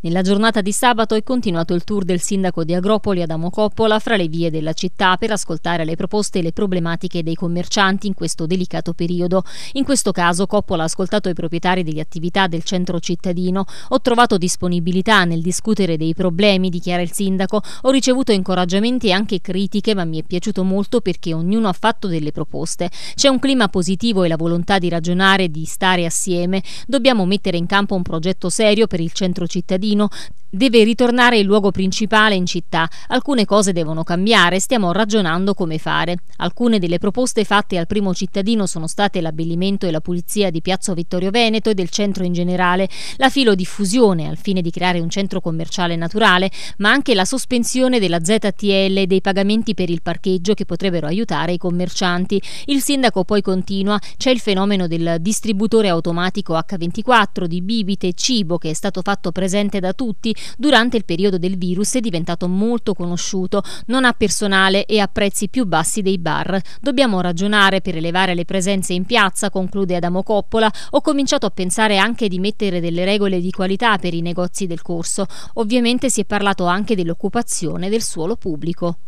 Nella giornata di sabato è continuato il tour del sindaco di Agropoli Adamo Coppola fra le vie della città per ascoltare le proposte e le problematiche dei commercianti in questo delicato periodo. In questo caso Coppola ha ascoltato i proprietari delle attività del centro cittadino. Ho trovato disponibilità nel discutere dei problemi, dichiara il sindaco. Ho ricevuto incoraggiamenti e anche critiche, ma mi è piaciuto molto perché ognuno ha fatto delle proposte. C'è un clima positivo e la volontà di ragionare di stare assieme. Dobbiamo mettere in campo un progetto serio per il centro cittadino cittadino deve ritornare il luogo principale in città. Alcune cose devono cambiare, stiamo ragionando come fare. Alcune delle proposte fatte al primo cittadino sono state l'abbellimento e la pulizia di Piazza Vittorio Veneto e del centro in generale, la filodiffusione al fine di creare un centro commerciale naturale, ma anche la sospensione della ZTL e dei pagamenti per il parcheggio che potrebbero aiutare i commercianti. Il sindaco poi continua, c'è il fenomeno del distributore automatico H24 di bibite e cibo che è stato fatto presente da tutti, durante il periodo del virus è diventato molto conosciuto, non ha personale e ha prezzi più bassi dei bar. Dobbiamo ragionare per elevare le presenze in piazza, conclude Adamo Coppola. Ho cominciato a pensare anche di mettere delle regole di qualità per i negozi del corso. Ovviamente si è parlato anche dell'occupazione del suolo pubblico.